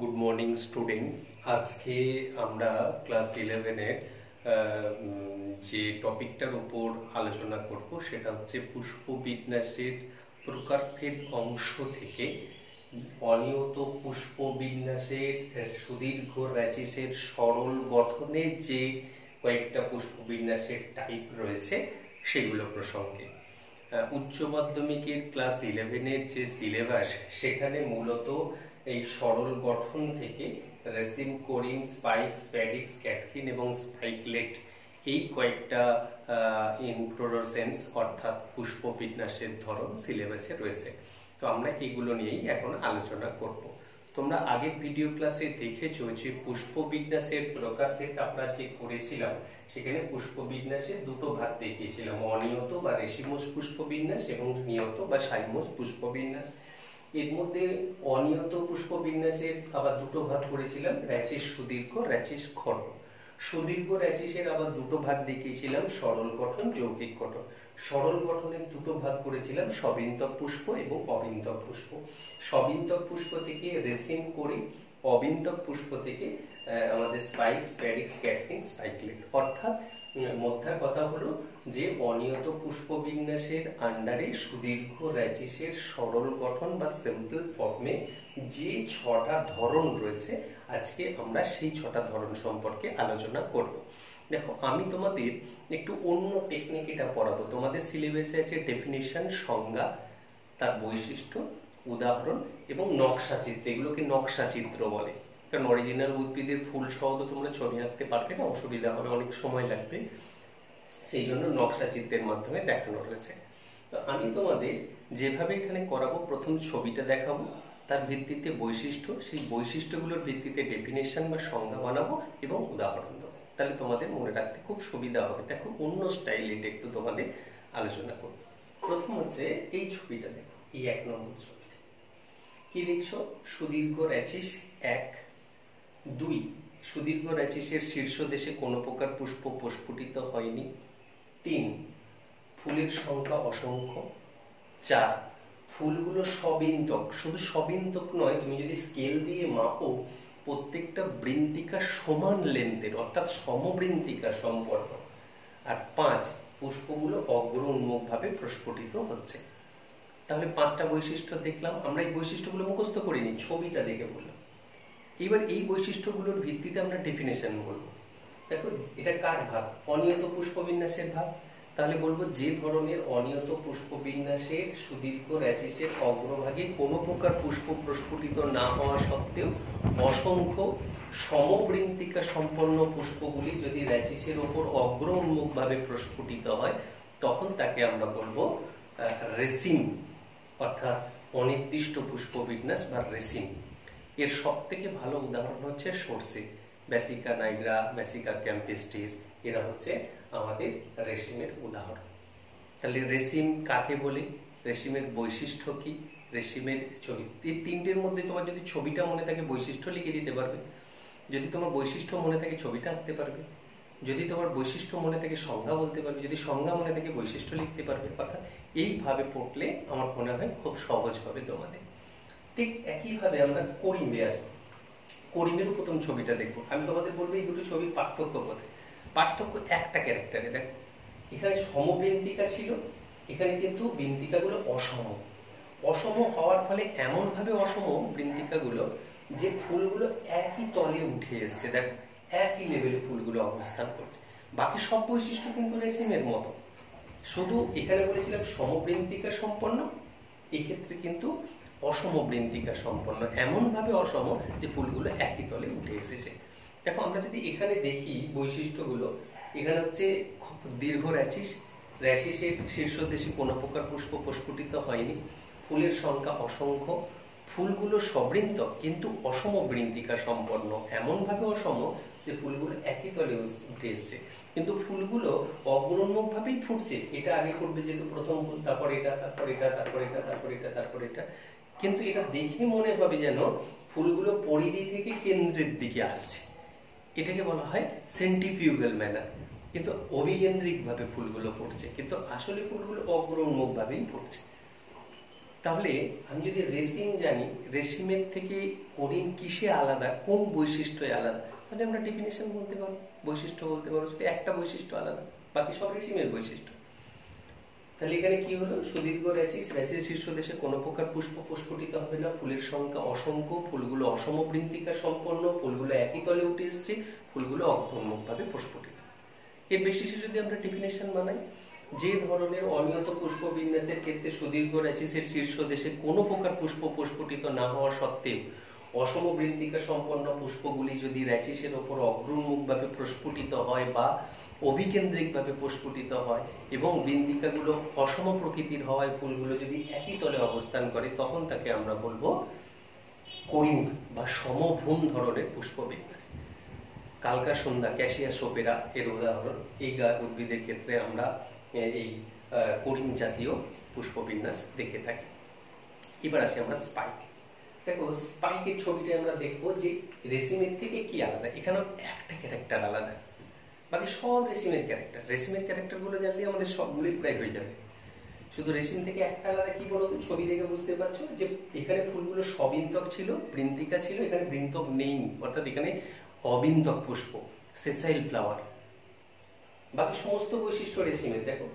Good morning student আজকে আমরা class ইলেভেনের যে টপিকটার উপর আলোচনা করব, সেটা হচ্ছে পুষ্প বিন্যাসের প্রকারভেদ অংশ থেকে অনিয়ত পুষ্পবিন্যাসের সুদীর্ঘ র্যাচিসের সরল গঠনের যে কয়েকটা পুষ্প বিন্যাসের টাইপ রয়েছে, সেগুলো প্রসঙ্গে। উচ্চ মাধ্যমিকের ক্লাস ইলেভেনের যে সিলেবাস সেখানে মূলত এই সরল গঠন থেকে রেসিম কোরিম স্পাইক, স্প্যাডিক্স, ক্যাটকিন এবং স্পাইকলেট এই কয়েকটা ইনফ্লোরোসেন্স অর্থাৎ পুষ্প বিন্যাসের ধরন সিলেবাসে রয়েছে। তো আমরা এগুলো নিয়েই এখন আলোচনা করব। তোমরা আগের ভিডিও ক্লাসে দেখেছ যে পুষ্পবিন্যাসের প্রকারভেদ আমরা যে করেছিলাম, সেখানে পুষ্পবিন্যাসের দুটো ভাগ দেখিয়েছিলাম। অনিয়ত বা রেশিমোস পুষ্পবিন্যাস এবং নিয়ত বা সাইমোস পুষ্পবিন্যাস। এর মধ্যে অনিয়ত পুষ্পবিন্যাসের আবার দুটো ভাগ করেছিলাম, র্যাচিস সুদীর্ঘ, র্যাচিস খট সুদীর্ঘ র্যাচিসের আবার দুটো ভাগ দেখিয়েছিলাম, সরল গঠন, যৌগিক গঠন। সরল গঠনের দুটো ভাগ করেছিলাম, সবিন্তক পুষ্প এবং অবিন্তক পুষ্প। সবিন্তক পুষ্প থেকে রেসিন করে অবিন্তক পুষ্প থেকে আমাদের স্পাইক স্প্যাডিক্স ক্যাটকিন স্পাইকলেট অর্থাৎ মোদ্দা কথা হলো যে অনিয়ত পুষ্পবিন্যাসের আন্ডারে সুদীর্ঘ র্যাচিসের সরল গঠন বা সিম্পল ফর্মে যে ছটা ধরন রয়েছে, আজকে আমরা সেই ছটা ধরন সম্পর্কে আলোচনা করব। দেখো, আমি তোমাদের একটু অন্য টেকনিক এটা পড়াবো। তোমাদের সিলেবাসে আছে ডেফিনিশন সংজ্ঞা, তার বৈশিষ্ট্য, উদাহরণ এবং নকশা চিত্র এগুলোকে নকশা চিত্র বলে। কারণ অরিজিনাল উদ্ভিদের ফুল সহ তো তোমরা ছবি আঁকতে পারবে না, অসুবিধা হবে, অনেক সময় লাগবে। সেই জন্য নকশা চিত্রের মাধ্যমে দেখানো রয়েছে। তো আমি তোমাদের যেভাবে এখানে করাবো, প্রথম ছবিটা দেখাবো, তার ভিত্তিতে বৈশিষ্ট্য, সেই বৈশিষ্ট্যগুলোর ভিত্তিতে ডেফিনেশন বা সংজ্ঞা বানাবো এবং উদাহরণ দেবো। তাহলে তোমাদের মনে রাখতে খুব সুবিধা হবে। দেখো, অন্য স্টাইল এটা একটু তোমাদের আলোচনা করব। প্রথম হচ্ছে এই ছবিটা দেখো, এই এক নম্বর ছবিটা। কি দেখছ? সুদীর্ঘ র্যাচিস এক দুই, সুদীর্ঘ র্যাচিসের শীর্ষ দেশে কোনো প্রকার পুষ্প প্রস্ফুটিত হয়নি। তিন, ফুলের সংখ্যা অসংখ্য। চার, ফুলগুলো সবিন্তক। শুধু সবিন্তক নয়, তুমি যদি স্কেল দিয়ে মাপো, প্রত্যেকটা বৃন্তিকা সমান লেন্থের, অর্থাৎ সমবৃন্তিকা সম্পর্ক। আর পাঁচ, পুষ্পগুলো অগ্র উন্মুখ ভাবে প্রস্ফুটিত হচ্ছে। তাহলে পাঁচটা বৈশিষ্ট্য দেখলাম। আমরা এই বৈশিষ্ট্যগুলো মুখস্থ করিনি, ছবিটা দেখে বললাম। এবার এই বৈশিষ্ট্যগুলোর ভিত্তিতে আমরা ডেফিনেশন বলব। দেখো, এটা কার ভাগ? অনিয়ত পুষ্পবিন্যাসের ভাগ। তাহলে বলব যে ধরনের অনিয়ত পুষ্পবিন্যাসের সুদীর্ঘ র্যাচিসের অগ্রভাগে কোনো প্রকার পুষ্প প্রস্ফুটিত না হওয়া সত্ত্বেও অসংখ্য সমবৃন্তিকা সম্পন্ন পুষ্পগুলি যদি র্যাচিসের ওপর অগ্র উন্মুখভাবে প্রস্ফুটিত হয়, তখন তাকে আমরা বলব রেসিং অর্থাৎ অনির্দিষ্ট পুষ্পবিন্যাস বা রেসিম। এর সব থেকে ভালো উদাহরণ হচ্ছে সর্ষে। ব্যাসিকা নাইগ্রা ব্যাসিকা ক্যাম্পেস্টিস, এরা হচ্ছে আমাদের রেশিমের উদাহরণ। তাহলে রেশিম কাকে বলে? রেশিমের বৈশিষ্ট্য কি? রেশিমের ছবি। এই তিনটের মধ্যে তোমার যদি ছবিটা মনে থাকে, বৈশিষ্ট্য লিখে দিতে পারবে। যদি তোমার বৈশিষ্ট্য মনে থাকে, ছবিটা আঁকতে পারবে। যদি তোমার বৈশিষ্ট্য মনে থাকে, সংজ্ঞা বলতে পারবে। যদি সংজ্ঞা মনে থাকে, বৈশিষ্ট্য লিখতে পারবে। অর্থাৎ এইভাবে পড়লে আমার মনে হয় খুব সহজ হবে তোমাদের ঠিক একইভাবে আমরা করিমে আসব। করিমের প্রথম ছবিটা দেখব। আমি তোমাদের বলব এই দুটো ছবির পার্থক্য কোথায়? পার্থক্য একটা ক্যারেক্টারে দেখো, এখানে সমবৃন্তিকা ছিল, এখানে কিন্তু বৃন্তিকাগুলো অসম। অসম হওয়ার ফলে এমনভাবে অসম বৃন্তিকাগুলো যে ফুলগুলো একই তলে উঠে এসছে। দেখো, একই লেভেলে ফুলগুলো অবস্থান করছে। বাকি সব বৈশিষ্ট্য কিন্তু রেসিমের মতো। শুধু এখানে বলেছিলাম সমবৃন্তিকা সম্পন্ন, এক্ষেত্রে কিন্তু অসম বৃন্তিকা সম্পন্ন এমন ভাবে অসম যে ফুলগুলো একই তলে উঠে এসেছে। দেখো, আমরা যদি এখানে দেখি বৈশিষ্ট্যগুলো, এখানে হচ্ছে দীর্ঘ র্যাচিস র্যাচিসের শীর্ষ দেশে কোনো প্রকার পুষ্প প্রস্ফুটিত হয়নি। ফুলের সংখ্যা অসংখ্য। ফুলগুলো সবৃন্তক কিন্তু অসম বৃন্তিকা সম্পন্ন। এমনভাবে অসম যে ফুলগুলো একই তলে উঠে এসছে। কিন্তু ফুলগুলো অগ্রণমুখ ভাবেই ফুটছে। এটা আগে ফুটবে যেহেতু প্রথম ফুল, তারপর এটা তারপর এটা তারপর এটা তারপর এটা তারপর এটা। কিন্তু এটা দেখে মনে হবে যেন ফুলগুলো পরিধি থেকে কেন্দ্রের দিকে আসছে। এটাকে বলা হয় সেন্টিফিউগাল ম্যানার কিন্তু অভিকেন্দ্রিক ভাবে ফুলগুলো পড়ছে, কিন্তু আসলে ফুলগুলো অগ্রণমুখ ভাবেই পড়ছে। তাহলে আমি যদি রেসিম জানি, রেসিমের থেকে করিম কিসে আলাদা, কোন বৈশিষ্ট্যে আলাদা? তাহলে আমরা ডেফিনেশন বলতে পারব। বৈশিষ্ট্য বলতে পারব শুধু একটা বৈশিষ্ট্য আলাদা, বাকি সব রেসিমের বৈশিষ্ট্য। তাহলে এখানে কি হলো? সুদীর্ঘ র্যাচিস শীর্ষ দেশে কোনো প্রকার পুষ্প প্রস্ফুটিত হবে না। ফুলের সংখ্যা অসংখ্য, ফুলগুলো অসম অসমবৃন্তিকা সম্পন্ন, ফুলগুলো একই তলে উঠে এসছে, ফুলগুলো অগ্রমুখভাবে প্রস্ফুটিত এর বেশিসে যদি আমরা ডেফিনেশন বানাই, যে ধরনের অনিয়ত পুষ্প বিন্যাসের ক্ষেত্রে সুদীর্ঘ র্যাচিসের শীর্ষ দেশে কোনো প্রকার পুষ্প প্রস্ফুটিত না হওয়া সত্ত্বেও অসম বৃন্তিকা সম্পন্ন পুষ্পগুলি যদি র্যাচিসের ওপর অগ্রুন্মুখভাবে প্রস্ফুটিত হয় বা অভিকেন্দ্রিকভাবে প্রস্ফুটিত হয় এবং বিন্দিকাগুলো অসম প্রকৃতির হওয়ায় ফুলগুলো যদি একই তলে অবস্থান করে, তখন তাকে আমরা বলব করিম বা সমভূম ধরনের পুষ্প বিন্যাস কালকা, সন্ধ্যা ক্যাশিয়া সোপেরা এর উদাহরণ। এই উদ্ভিদের ক্ষেত্রে আমরা এই করিম জাতীয় পুষ্পবিন্যাস দেখে থাকি। এবার আসি আমরা স্পাইক। দেখো, স্পাইকের ছবিটা আমরা দেখব যে রেসিমের থেকে কি আলাদা? এখানেও একটা ক্যারেক্টার আলাদা। বাকি সব রেসিমের ক্যারেক্টার। রেসিমের ক্যারেক্টারগুলো জানলে আমাদের সবগুলোই প্রায় হয়ে যাবে। শুধু রেসিম থেকে একটা আলাদা কি বলো ছবি দেখে বুঝতে পারছ? যে এখানে ফুলগুলো সবিন্তক ছিল বৃন্তিকা ছিল, এখানে বৃন্তক নেই। অর্থাৎ এখানে অবিন্তক পুষ্প সেসাইল ফ্লাওয়ার বাকি সমস্ত বৈশিষ্ট্য রেসিমের। দেখো,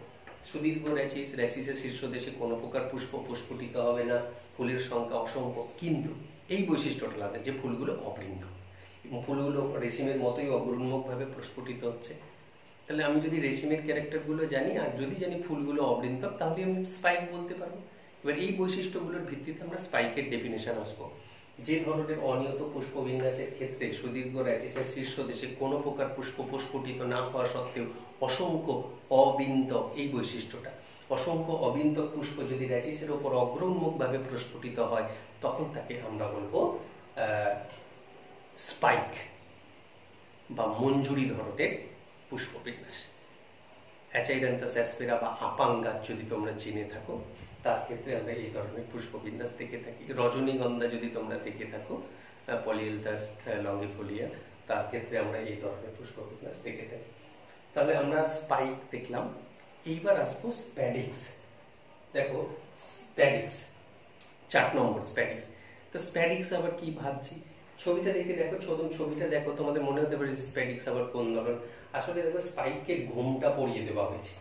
সুদীর্ঘ র্যাচিস র্যাচিসের শীর্ষ দেশে কোনো প্রকার পুষ্প প্রস্ফুটিত হবে না, ফুলের সংখ্যা অসংখ্য। কিন্তু এই বৈশিষ্ট্যটা আলাদা, যে ফুলগুলো অবৃন্ত ফুলগুলো রেশিমের মতোই অগ্রুন্মুখভাবে প্রস্ফুটিত হচ্ছে। তাহলে আমি যদি রেশিমের ক্যারেক্টারগুলো জানি, আর যদি জানি ফুলগুলো অবৃন্তক, তাহলে আমি স্পাইক বলতে পারব। এবার এই বৈশিষ্ট্যগুলোর ভিত্তিতে আমরা স্পাইকের ডেফিনেশন আসব। যে ধরনের অনিয়ত পুষ্প বিন্যাসের ক্ষেত্রে সুদীর্ঘ র্যাচিসের শীর্ষ দেশে কোনো প্রকার পুষ্প প্রস্ফুটিত না হওয়া সত্ত্বেও অসংখ্য অবিন্দক এই বৈশিষ্ট্যটা। অসংখ্য অবিন্দক পুষ্প যদি র্যাচিসের ওপর অগ্রোন্মুখভাবে প্রস্ফুটিত হয়, তখন তাকে আমরা বলব স্পাইক বা মঞ্জুরি ধরনের পুষ্পবিন্যাস। অ্যাচাইরান্তাস অ্যাসপেরা বা আপাং গাছ যদি তোমরা চিনে থাকো, তার ক্ষেত্রে আমরা এই ধরনের পুষ্পবিন্যাস দেখে থাকি। রজনীগন্ধা যদি তোমরা দেখে থাকো পলিয়েলতাস লঙ্গিফোলিয়া তার ক্ষেত্রে আমরা এই ধরনের পুষ্পবিন্যাস দেখে থাকি। তাহলে আমরা স্পাইক দেখলাম। এইবার আসব স্প্যাডিক্স। দেখো, স্প্যাডিক্স, চার নম্বর স্প্যাডিক্স। তো স্প্যাডিক্স আবার কি ভাবছি? ছবিটা দেখে দেখো ছদম ছবিটা দেখো, তোমাদের মনে হতে পারে যে স্প্যাডিক্স আবার কোন ধরনের? আসলে দেখো, স্পাইককে ঘুমটা পরিয়ে দেওয়া হয়েছে।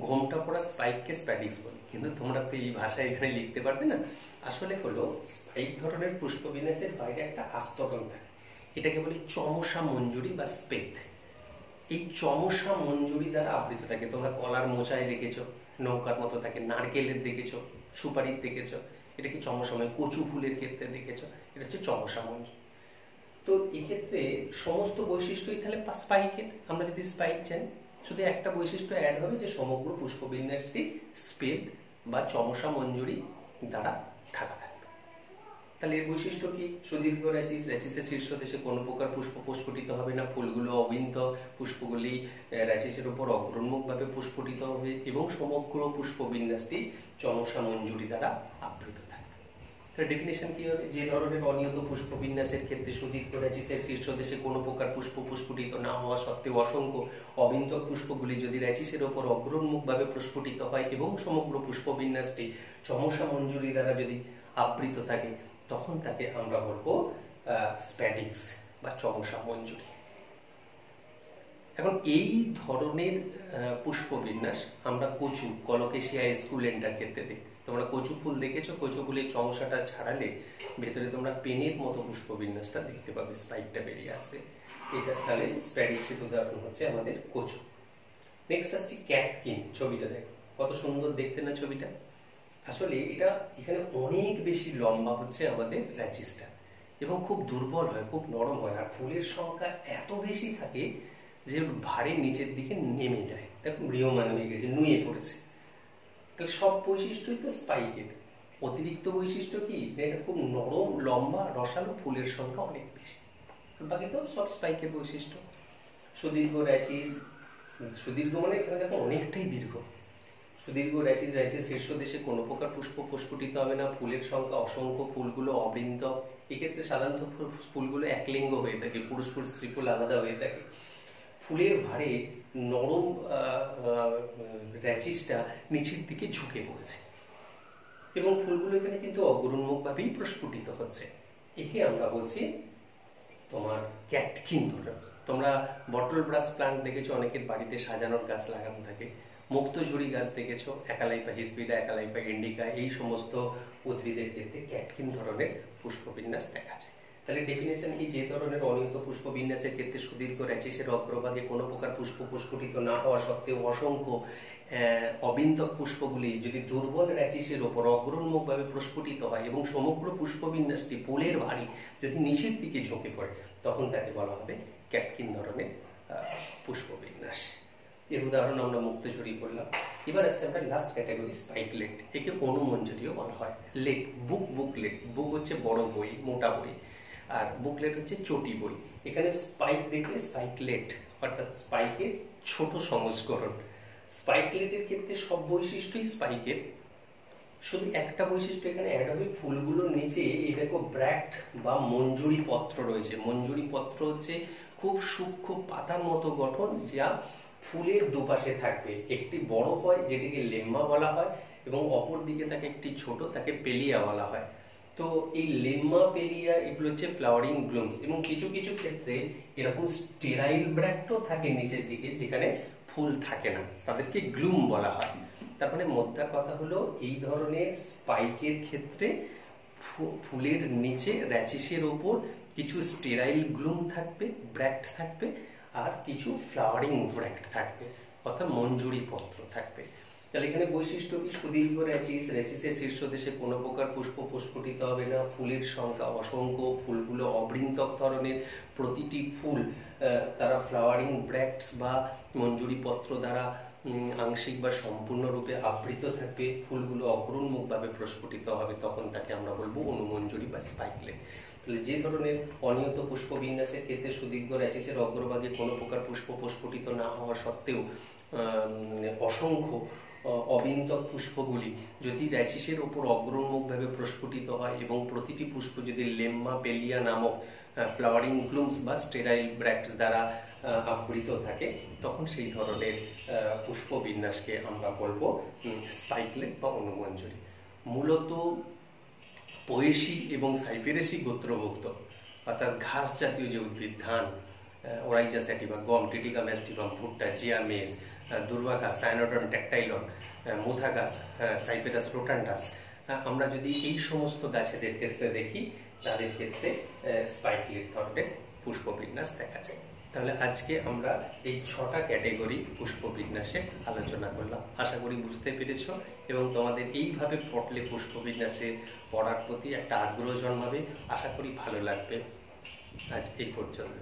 ঘোমটা পড়া স্পাইককে স্প্যাডিক্স বলে। কিন্তু তোমরা তো এই ভাষায় এখানে লিখতে পারবে না। আসলে হলো, স্পাইক ধরনের পুষ্পবিন্যাসের বাইরে একটা আস্তরণ থাকে। এটাকে বলি চমসা মঞ্জুরি বা স্পেথ। এই চমসা মঞ্জুরি দ্বারা আবৃত থাকে। তোমরা কলার মোচায় দেখেছ, নৌকার মতো থাকে, নারকেলের দেখেছ, সুপারির দেখেছ। এটা কি চমসময় কচু ফুলের ক্ষেত্রে দেখেছ? এটা হচ্ছে চমসা মঞ্জুরি তো এক্ষেত্রে সমস্ত বৈশিষ্ট্যই তাহলে স্পাইকের আমরা যদি স্পাইক জানি শুধু একটা বৈশিষ্ট্য অ্যাড হবে যে সমগ্র পুষ্পবিন্যাসটি স্পেদ বা চমসা মঞ্জুরি দ্বারা ঢাকা থাকবে। তাহলে এর বৈশিষ্ট্য কি? সুদীর্ঘ র্যাচিস র্যাচিসের শীর্ষ দেশে কোনো প্রকার পুষ্প প্রস্ফুটিত হবে না, ফুলগুলো অবিন্ত, পুষ্পগুলি র্যাচিসের উপর অগ্রন্মুখভাবে প্রস্ফুটিত হবে এবং সমগ্র পুষ্পবিন্যাসটি চমসা মঞ্জুরি দ্বারা আবৃত তার ডেফিনেশন কি হবে? যে ধরনের অনিয়ত পুষ্প বিন্যাসের ক্ষেত্রে সুদীর্ঘ র্যাচিসের শীর্ষ দেশে কোনো প্রকার পুষ্প প্রস্ফুটিত না হওয়া সত্ত্বেও অসংখ্য অবিন্তক পুষ্পগুলি যদি র্যাচিসের ওপর অগ্রোন্মুখভাবে প্রস্ফুটিত হয় এবং সমগ্র পুষ্প বিন্যাসটি চমসা মঞ্জুরি দ্বারা যদি আবৃত থাকে, তখন তাকে আমরা বলব স্প্যাডিক্স বা চমসা মঞ্জুরি। এখন এই ধরনের পুষ্পবিন্যাস আমরা কচু কলকেশিয়া স্কুলেন্টার ক্ষেত্রে দেখি তোমরা কচু ফুল দেখেছ? কচু ফুলের চংসাটা ছাড়ালে ভেতরে তোমরা পেনের মতো পুষ্পবিন্যাসটা দেখতে পাবে স্পাইকটা বেরিয়ে আসবে। এটা তাহলে স্প্যাডিক্সের উদাহরণ হচ্ছে আমাদের কচু। নেক্সট আসছি ক্যাটকিন ছবিটা দেখো। কত সুন্দর দেখতে না ছবিটা? আসলে এটা এখানে অনেক বেশি লম্বা হচ্ছে আমাদের র্যাচিসটা এবং খুব দুর্বল হয়, খুব নরম হয়। আর ফুলের সংখ্যা এত বেশি থাকে যে ভারী নিচের দিকে নেমে যায়। দেখো মৃয়মান হয়ে গেছে, নুয়ে পড়েছে। সব বৈশিষ্ট্যই তো স্পাইকের অতিরিক্ত বৈশিষ্ট্য কি? এটা খুব নরম, লম্বা, রসালো ফুলের সংখ্যা অনেক বেশি। বাকি তো সব স্পাইকের বৈশিষ্ট্য। সুদীর্ঘ র্যাচিস, সুদীর্ঘ মানে এখানে দেখো অনেকটাই দীর্ঘ। সুদীর্ঘ র্যাচিস র্যাচিস শীর্ষ দেশে কোনো প্রকার পুষ্প প্রস্ফুটিত হবে না। ফুলের সংখ্যা অসংখ্য, ফুলগুলো অবৃন্ত এক্ষেত্রে সাধারণত ফুলগুলো একলিঙ্গ হয়ে থাকে পুরুষ ফুল স্ত্রী ফুল আলাদা হয়ে থাকে। ফুলের ভারে নরম র্যাচিসটা নিচের দিকে ঝুঁকে পড়েছে। এবং ফুলগুলো এখানে কিন্তু অগ্রুন্মুখভাবেই প্রস্ফুটিত হচ্ছে। একে আমরা বলছি তোমার ক্যাটকিন ধরন। তোমরা বটল ব্রাশ প্লান্ট দেখেছ, অনেকের বাড়িতে সাজানোর গাছ লাগানো থাকে। মুক্তঝুরি গাছ দেখেছ, একালাইপা হিসপিডা, একালাইপা ইন্ডিকা, এই সমস্ত উদ্ভিদের ক্ষেত্রে ক্যাটকিন ধরনের পুষ্পবিন্যাস দেখা যায়। তাহলে ডেফিনেশন কি? যে ধরনের অনিয়ত পুষ্প বিন্যাসের ক্ষেত্রে সুদীর্ঘ র্যাচিসের অগ্রভাগে কোনো প্রকার পুষ্প পুষ্পটিত না হওয়া সত্ত্বেও অসংখ্য অবিন্তক পুষ্পগুলি যদি দুর্বল র্যাচিসের ওপর অগ্রোন্মুখভাবে প্রস্ফুটিত হয় এবং সমগ্র পুষ্পবিন্যাসটি পোলের ভারী যদি নিচের দিকে ঝোঁকে পড়ে, তখন তাকে বলা হবে ক্যাটকিন ধরনের পুষ্পবিন্যাস এর উদাহরণ আমরা মুক্ত মুক্তঝুরি করলাম এবার আসছে আমরা লাস্ট ক্যাটাগরি স্পাইকলেট একে অনুমঞ্জুরিও বলা হয়। লেট বুক বুকলেট বুক হচ্ছে বড় বই, মোটা বই। আর বুকলেট হচ্ছে চটি বই। এখানে স্পাইক দেখলে স্পাইকলেট অর্থাৎ স্পাইকের ছোট সংস্করণ। স্পাইকলেটের ক্ষেত্রে সব বৈশিষ্ট্যই স্পাইকের শুধু একটা বৈশিষ্ট্য এখানে অ্যাড হবে, ফুলগুলোর নিচে এই দেখো ব্র্যাক্ট বা মঞ্জুরি পত্র রয়েছে। মঞ্জুরি পত্র হচ্ছে খুব সূক্ষ্ম পাতার মতো গঠন যা ফুলের দুপাশে থাকবে। একটি বড় হয়, যেটিকে লেম্মা বলা হয়, এবং অপর দিকে তাকে একটি ছোট, তাকে পেলিয়া বলা হয়। তো এই লেম্মা পেরিয়া এগুলো হচ্ছে ফ্লাওয়ারিং গ্লুমস এবং কিছু কিছু ক্ষেত্রে এরকম স্টেরাইল ব্র্যাক্টও থাকে নিচের দিকে যেখানে ফুল থাকে না। তাদেরকে গ্লুম বলা হয়। তার মানে মোদ্দা কথা হলো এই ধরনের স্পাইকের ক্ষেত্রে ফুলের নিচে র্যাচিসের ওপর কিছু স্টেরাইল গ্লুম থাকবে, ব্র্যাক্ট থাকবে, আর কিছু ফ্লাওয়ারিং ব্র্যাক্ট থাকবে, অর্থাৎ মঞ্জুরি পত্র থাকবে। তাহলে এখানে বৈশিষ্ট্য কি? সুদীর্ঘ র্যাচিস র্যাচিসের শীর্ষ দেশে কোনো প্রকার পুষ্প প্রস্ফুটিত হবে না। ফুলের সংখ্যা অসংখ্য, ফুলগুলো অবৃন্তক ধরনের। প্রতিটি ফুল তারা ফ্লাওয়ারিং ব্র্যাক্টস বা মঞ্জুরি পত্র দ্বারা আংশিক বা সম্পূর্ণরূপে আবৃত থাকবে। ফুলগুলো অগ্রুন্মুখভাবে প্রস্ফুটিত হবে, তখন তাকে আমরা বলব অনুমঞ্জুরি বা স্পাইকলেট। তাহলে যে ধরনের অনিয়ত পুষ্প বিন্যাসের ক্ষেত্রে সুদীর্ঘ র্যাচিসের অগ্রভাগে কোনো প্রকার পুষ্প প্রস্ফুটিত না হওয়া সত্ত্বেও অসংখ্য অবিন্তক পুষ্পগুলি। যদি র্যাচিসের ওপর অগ্রণমুখভাবে প্রস্ফুটিত হয় এবং প্রতিটি পুষ্প যদি লেম্মা পেলিয়া নামক ফ্লাওয়ারিং গ্লুমস বা স্টেরাইল ব্র্যাক্টস দ্বারা আবৃত থাকে, তখন সেই ধরনের পুষ্প বিন্যাসকে আমরা বলব স্পাইকলেট বা অনুমঞ্জুরি মূলত পয়েসি এবং সাইফেরেসি গোত্রভুক্ত অর্থাৎ ঘাস জাতীয় যে উদ্ভিদ, ধান ওরাইজা স্যাটিভা গম টিটিকা ম্যাস্টিভাম, ভুট্টা জিয়া মেজ দুর্বা গাছ সাইনোডন ট্যাকটাইলন মুথা গাছ সাইফেরাস রোটান্ডাস আমরা যদি এই সমস্ত গাছেদের ক্ষেত্রে দেখি, তাদের ক্ষেত্রে স্পাইকলেট ধরনের পুষ্পবিন্যাস দেখা যায়। তাহলে আজকে আমরা এই ছটা ক্যাটেগরি পুষ্পবিন্যাসে আলোচনা করলাম। আশা করি বুঝতে পেরেছ এবং তোমাদের এইভাবে পটলে পুষ্পবিন্যাসে পড়ার প্রতি একটা আগ্রহ জন্মাবে। আশা করি ভালো লাগবে। আজ এই পর্যন্ত।